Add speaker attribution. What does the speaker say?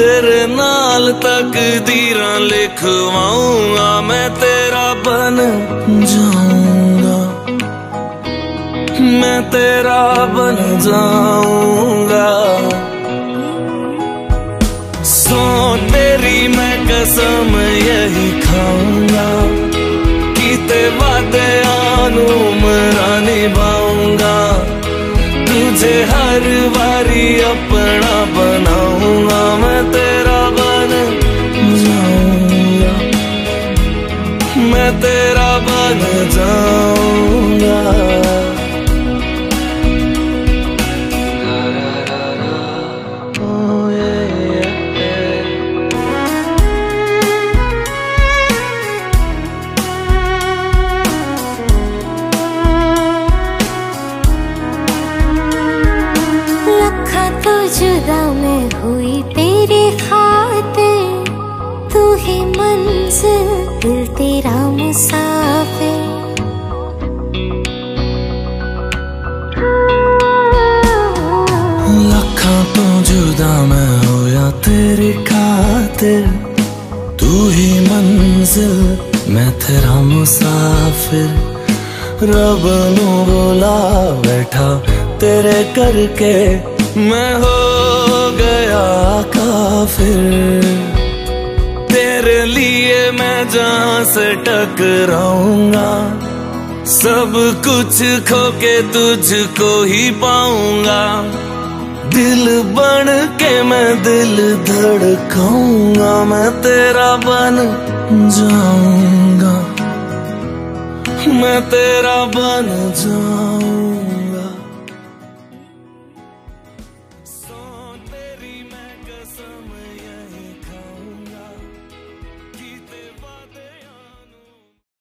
Speaker 1: तेरे नाल तक दीरा लिखवाऊँगा मैं तेरा बन जाऊँगा मैं तेरा बन जाऊँगा सो तेरी मैं कसम यही खाऊँगा कीते वादे आनू मरा निभाऊँगा तुझे हर बारी अपना बन जाऊँगा Oh, yeah, yeah, yeah.
Speaker 2: लखा तो जुदा मैं हुई तेरे खातिर तू ही मंजिल दिल तेरा मुसाफिर
Speaker 1: तो जुदा मैं हो या तेरी खातिर। तू ही मंजिल, मैं तेरा मुसाफिर। रब नु बोला, बैठा तेरे करके, मैं हो गया काफिर। तेरे लिए मैं जहाँ से टकराऊँगा, सब कुछ खो के तुझको ही पाऊँगा। दिल बन के मैं दिल धड़काऊँगा मैं तेरा बन जाऊँगा। मैं तेरा बन जाऊँगा